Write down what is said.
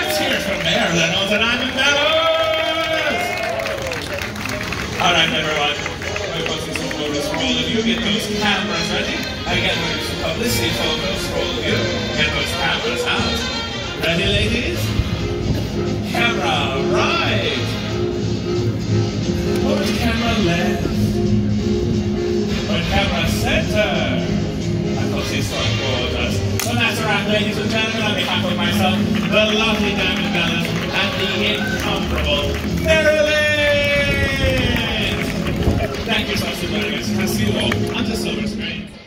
let's hear from Marilyn on the Diamond Bellas! All right, everyone. We've got some photos from all of you. Get those cameras ready. Again, we're publicity photos for all of you. Get those cameras out. Ready, ladies? Ladies and gentlemen. On behalf of myself, the lovely Diamond Bellas, and the incomparable Marilyn! Thank you so much for joining us. I'll see you all on the silver screen.